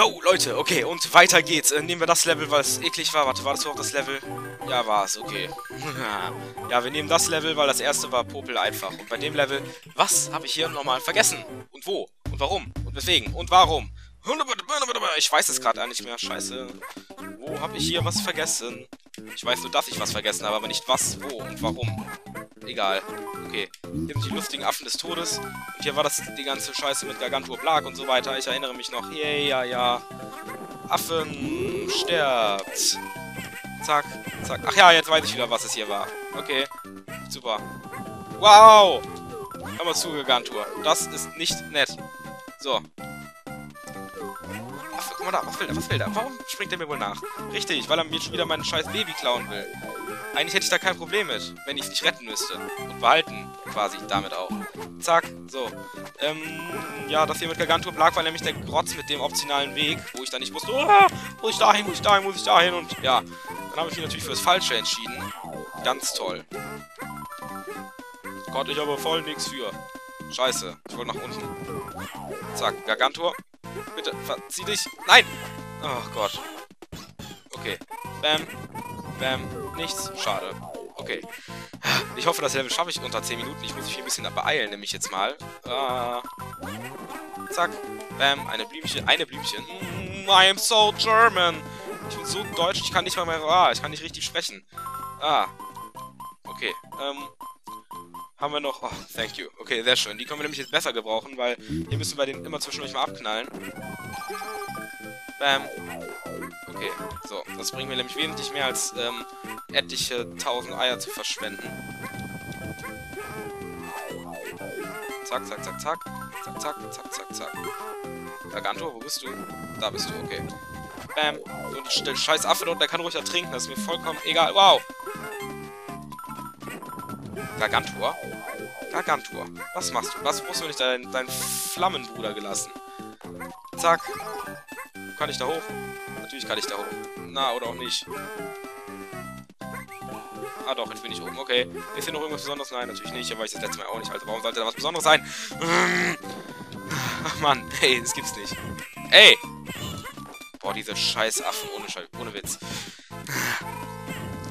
So, Leute, okay, und weiter geht's. Äh, nehmen wir das Level, weil es eklig war. Warte, war das überhaupt das Level? Ja, war es, okay. ja, wir nehmen das Level, weil das erste war Popel einfach. Und bei dem Level, was habe ich hier nochmal vergessen? Und wo? Und warum? Und weswegen? Und warum? Ich weiß es gerade nicht mehr. Scheiße. Wo habe ich hier was vergessen? Ich weiß nur, dass ich was vergessen habe, aber nicht was, wo und warum. Egal. Okay. Hier sind die lustigen Affen des Todes. Und hier war das die ganze Scheiße mit Gargantua Blag und so weiter. Ich erinnere mich noch. Yeah, ja, ja. Affen sterbt. Zack, zack. Ach ja, jetzt weiß ich wieder, was es hier war. Okay. Super. Wow! Hör mal zu, Gargantua. Das ist nicht nett. So. Ach, guck mal da, was will der, was will der? Warum springt er mir wohl nach? Richtig, weil er mir schon wieder mein scheiß Baby klauen will. Eigentlich hätte ich da kein Problem mit, wenn ich es nicht retten müsste. Und behalten, quasi, damit auch. Zack, so. Ähm, ja, das hier mit Gargantua Blag war nämlich der Grotz mit dem optionalen Weg, wo ich dann nicht wusste, oh, muss ich dahin, muss ich dahin, muss ich dahin und ja. Dann habe ich mich natürlich für das Falsche entschieden. Ganz toll. Konnte ich aber voll nichts für. Scheiße, ich wollte nach unten. Zack, Gargantua. Bitte, verzieh dich. Nein! Oh Gott. Okay. Bam. Bam. Nichts. Schade. Okay. Ich hoffe, das Level schaffe ich unter 10 Minuten. Ich muss mich ein bisschen beeilen, nämlich jetzt mal. Uh, zack. Bam. Eine Blümchen. Eine Blümchen. Mm, I am so German. Ich bin so deutsch, ich kann nicht mal mehr... Ah, ich kann nicht richtig sprechen. Ah. Okay. Ähm... Haben wir noch... Oh, thank you. Okay, sehr schön. Die können wir nämlich jetzt besser gebrauchen, weil hier müssen wir den immer zwischendurch mal abknallen. Bam. Okay, so. Das bringt mir nämlich wesentlich mehr als ähm, etliche tausend Eier zu verschwenden. Zack, zack, zack, zack. Zack, zack, zack, zack, zack. Gargantor, wo bist du? Da bist du, okay. Bam. So ein scheiß Affe dort, der kann ruhig ertrinken. Das ist mir vollkommen egal. Wow. Gargantua? Gargantua, was machst du? Was musst du nicht deinen dein Flammenbruder gelassen? Zack. Kann ich da hoch? Natürlich kann ich da hoch. Na, oder auch nicht. Ah doch, jetzt bin ich oben. Okay. Ist hier noch irgendwas Besonderes? Nein, natürlich nicht. Aber ich das letzte Mal auch nicht. Also warum sollte da was Besonderes sein? Ach Mann, hey, das gibt's nicht. Ey! Boah, diese scheiß Affen ohne, Schei ohne Witz.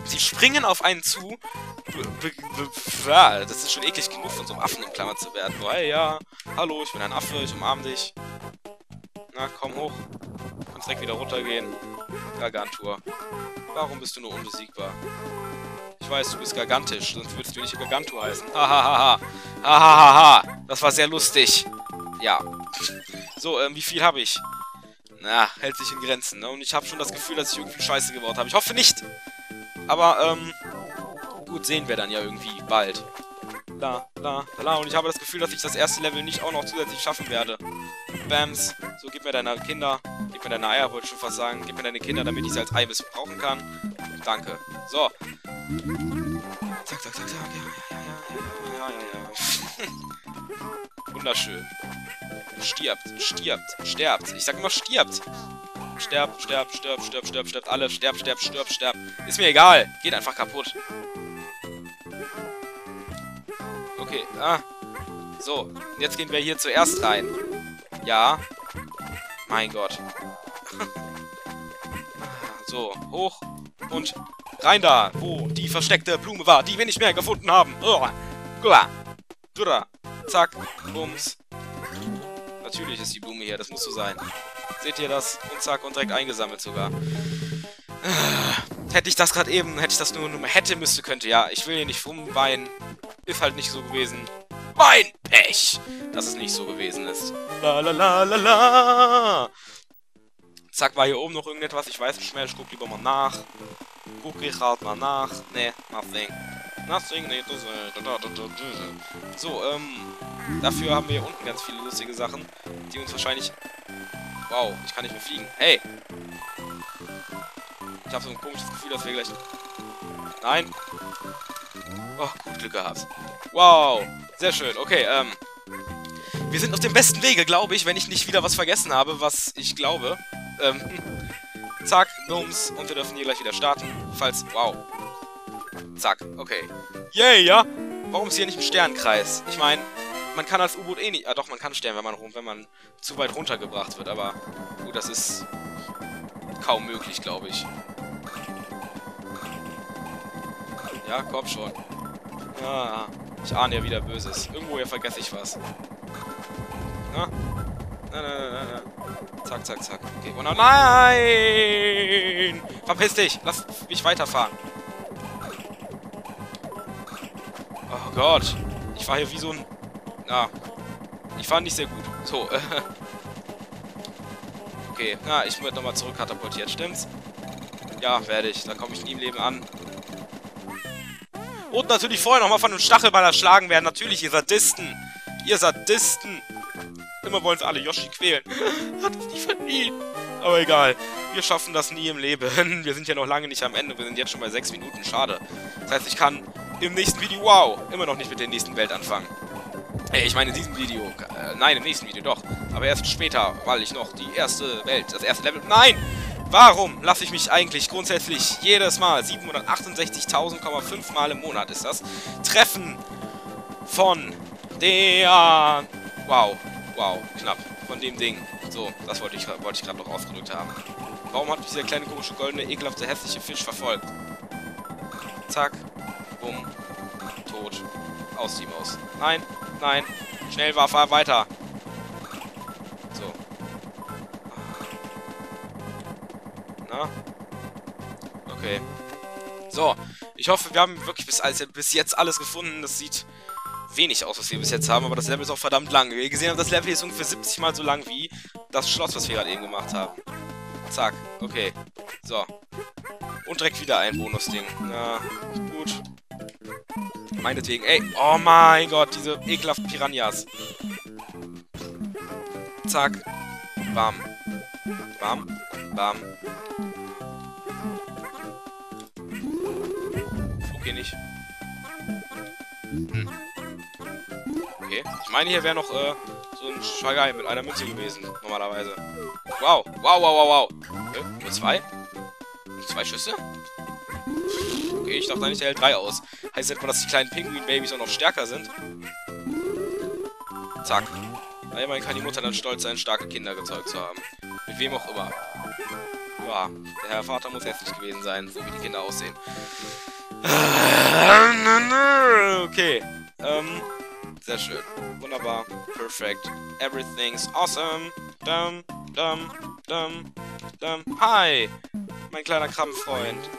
Sie springen auf einen zu. Das ist schon eklig genug, von so einem Affen in Klammer zu werden. So, hey, ja, hallo, ich bin ein Affe, ich umarme dich. Na, komm hoch. Kannst direkt wieder runtergehen. Gargantua. Warum bist du nur unbesiegbar? Ich weiß, du bist gargantisch, sonst würdest du nicht Gargantua heißen. Hahaha. Hahaha. Das war sehr lustig. Ja. So, ähm, wie viel habe ich? Na, hält sich in Grenzen, ne? Und ich habe schon das Gefühl, dass ich irgendwie Scheiße gebaut habe. Ich hoffe nicht. Aber, ähm, gut, sehen wir dann ja irgendwie bald. La, la, la, Und ich habe das Gefühl, dass ich das erste Level nicht auch noch zusätzlich schaffen werde. Bams. So, gib mir deine Kinder. Gib mir deine Eier, wollte ich schon fast sagen. Gib mir deine Kinder, damit ich sie als Ei missbrauchen kann. Danke. So. Zack, zack, zack, zack. Ja, ja, ja, ja, ja, ja, ja. Wunderschön. Stirbt, stirbt, sterbt. Ich sag immer stirbt. Sterb, sterb, sterb, sterb, sterb, sterb, alle. Sterb, sterb, sterb, sterb. Ist mir egal. Geht einfach kaputt. Okay, ah. So, jetzt gehen wir hier zuerst rein. Ja. Mein Gott. so, hoch und rein da, wo die versteckte Blume war, die wir nicht mehr gefunden haben. Zack, bums. Natürlich ist die Blume hier, das muss so sein. Seht ihr das? Und zack, und direkt eingesammelt sogar. Hätte ich das gerade eben, hätte ich das nur, nur hätte, müsste, könnte. Ja, ich will hier nicht rumweinen. Ist halt nicht so gewesen. Mein Pech, dass es nicht so gewesen ist. La la la la la. Zack, war hier oben noch irgendetwas. Ich weiß nicht mehr, ich guck lieber mal nach. Guck ich halt mal nach. Ne, nothing. Nothing, nee, das, äh, So, ähm, dafür haben wir hier unten ganz viele lustige Sachen, die uns wahrscheinlich... Wow, ich kann nicht mehr fliegen. Hey! Ich habe so ein komisches Gefühl, dass wir gleich... Nein! Oh, gut Glück gehabt. Wow, sehr schön. Okay, ähm... Wir sind auf dem besten Wege, glaube ich, wenn ich nicht wieder was vergessen habe, was ich glaube. Ähm, zack, Bums, und wir dürfen hier gleich wieder starten. Falls... Wow, Zack, okay. Yay, ja? Warum ist hier nicht ein Sternkreis? Ich meine, man kann als U-Boot eh nicht... Ah doch, man kann sterben, wenn man, wenn man zu weit runtergebracht wird, aber gut, das ist kaum möglich, glaube ich. Ja, komm schon. Ja, ich ahne ja wieder Böses. Irgendwo hier vergesse ich was. Na? Na, na, na, na. Zack, zack, zack. Okay, oh nein! Verpiss dich! Lass mich weiterfahren. Oh Gott. Ich war hier wie so ein... Na. Ich fahre nicht sehr gut. So. Okay, na, ich werde nochmal zurückkatapultiert, stimmt's? Ja, werde ich. Da komme ich nie im Leben an. Und natürlich vorher nochmal von einem Stachelball erschlagen werden. Natürlich, ihr Sadisten. Ihr Sadisten. Immer wollen sie alle Yoshi quälen. Hat es nicht verdient. Aber egal. Wir schaffen das nie im Leben. Wir sind ja noch lange nicht am Ende. Wir sind jetzt schon bei 6 Minuten. Schade. Das heißt, ich kann im nächsten Video, wow, immer noch nicht mit der nächsten Welt anfangen. Äh, ich meine in diesem Video. Äh, nein, im nächsten Video doch. Aber erst später, weil ich noch die erste Welt, das erste Level... Nein! Warum lasse ich mich eigentlich grundsätzlich jedes Mal, 768.000,5 Mal im Monat ist das, treffen von der... Wow, wow, knapp. Von dem Ding. So, das wollte ich, wollte ich gerade noch ausgedrückt haben. Warum hat mich dieser kleine komische goldene, ekelhafte, hässliche Fisch verfolgt? Zack, bumm, tot. Aus die Maus. Nein, nein, schnell fahr weiter. Na? Okay. So, ich hoffe, wir haben wirklich bis, also bis jetzt alles gefunden. Das sieht wenig aus, was wir bis jetzt haben, aber das Level ist auch verdammt lang. Wie ihr gesehen habt, das Level ist ungefähr 70 mal so lang wie das Schloss, was wir gerade eben gemacht haben. Zack, okay. So. Und direkt wieder ein Bonusding. Ja, gut. Meinetwegen. Ey, oh mein Gott, diese ekelhaften Piranhas. Zack. Bam. Bam. Bam. Okay, nicht. Hm. Okay. Ich meine, hier wäre noch äh, so ein Schagei mit einer Münze gewesen, normalerweise. Wow. Wow, wow, wow, wow. Okay, nur zwei? Zwei Schüsse? Okay, ich dachte eigentlich, der hält drei aus. Heißt etwa, dass die kleinen Pinguin-Babys auch noch stärker sind? Zack. Immerhin kann die Mutter dann stolz sein, starke Kinder gezeugt zu haben. Mit wem auch immer. Ja, der Herr Vater muss hässlich gewesen sein, so wie die Kinder aussehen. Okay. Ähm, sehr schön. Wunderbar. Perfect. Everything's awesome. Dum, dum, dum, dum. Hi, mein kleiner Krabbenfreund.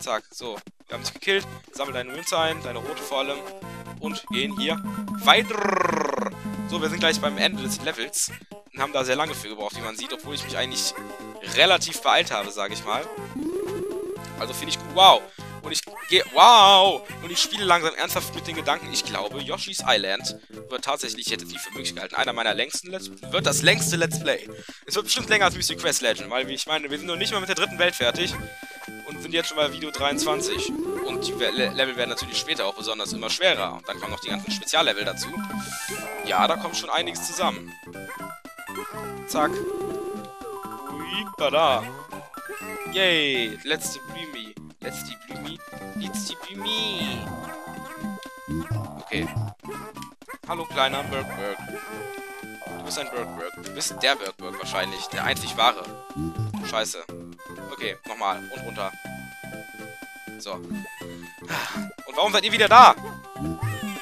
Zack, so. Wir haben dich gekillt. Sammel deine Münze ein, deine rote vor allem. Und gehen hier weiter. So, wir sind gleich beim Ende des Levels. Und haben da sehr lange für gebraucht, wie man sieht. Obwohl ich mich eigentlich relativ beeilt habe, sage ich mal. Also finde ich. Wow. Gehe... Wow! Und ich spiele langsam ernsthaft mit den Gedanken. Ich glaube, Yoshi's Island wird tatsächlich, ich hätte die für möglich gehalten, einer meiner längsten Let's... Wird das längste Let's Play. Es wird bestimmt länger als Mystic Quest Legend, weil, ich meine, wir sind noch nicht mal mit der dritten Welt fertig. Und sind jetzt schon bei Video 23. Und die Level werden natürlich später auch besonders immer schwerer. Und dann kommen noch die ganzen Speziallevel dazu. Ja, da kommt schon einiges zusammen. Zack. Uipada. Yay, letzte Blümi. Letzte Blümi. Letzte Blümi. Okay. Hallo, kleiner Bergberg. Du bist ein Bergberg. Du bist der Bergberg wahrscheinlich. Der einzig wahre. Scheiße. Okay, nochmal. Und runter. So. Und warum seid ihr wieder da?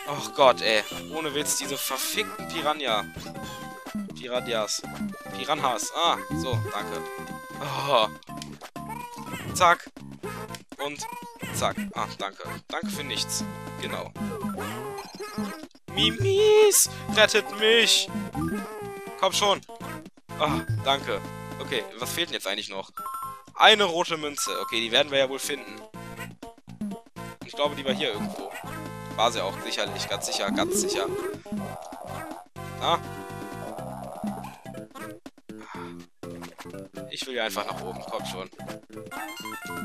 Och Gott, ey. Ohne Witz, diese verfickten Piranha. Piranhas. Piranhas. Ah, so, danke. Oh. Zack. Und zack. Ah, danke. Danke für nichts. Genau. Mimis! Rettet mich! Komm schon. Ah, danke. Okay, was fehlt denn jetzt eigentlich noch? Eine rote Münze. Okay, die werden wir ja wohl finden. Ich glaube, die war hier irgendwo. War sie auch sicherlich. Ganz sicher, ganz sicher. Na? Ich will ja einfach nach oben. Komm schon.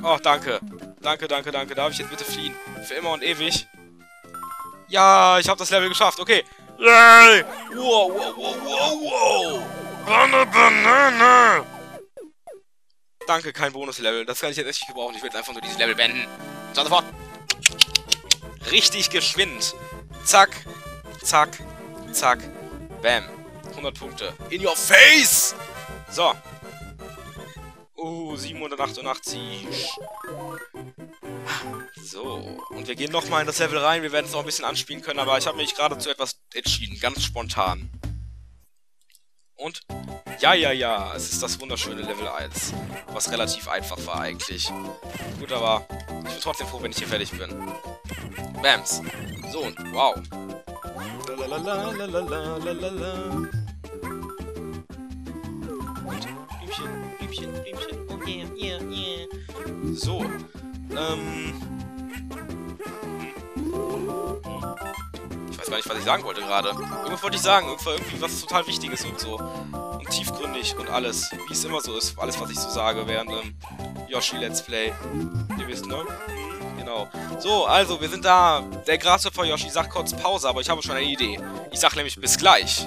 Oh, danke. Danke, danke, danke. Darf ich jetzt bitte fliehen? Für immer und ewig. Ja, ich habe das Level geschafft. Okay. Yay! Wow, wow, wow, wow, wow! Eine Banane! Danke, kein Bonuslevel. Das kann ich jetzt echt nicht gebrauchen. Ich will jetzt einfach nur dieses Level beenden. So, sofort. Richtig geschwind. Zack. Zack. Zack. Bam. 100 Punkte. In your face! So. Uh, 788. So, und wir gehen nochmal in das Level rein. Wir werden es noch ein bisschen anspielen können, aber ich habe mich gerade zu etwas entschieden. Ganz spontan. Und ja, ja, ja, es ist das wunderschöne Level 1. Was relativ einfach war eigentlich. Gut, aber ich bin trotzdem froh, wenn ich hier fertig bin. Bams. So, und wow. Und Blümchen, Blümchen, Blümchen. Oh yeah, yeah, yeah. So. Ähm. Gar nicht, was ich sagen wollte gerade. Irgendwas wollte ich sagen. Irgendwie was total Wichtiges und so. Und tiefgründig und alles. Wie es immer so ist. Alles, was ich so sage während ähm, Yoshi Let's Play. Ihr wisst, ne? Genau. So, also, wir sind da. Der Grashüpfer Yoshi sagt kurz Pause, aber ich habe schon eine Idee. Ich sag nämlich bis gleich.